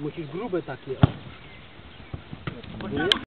Musisz grube takie.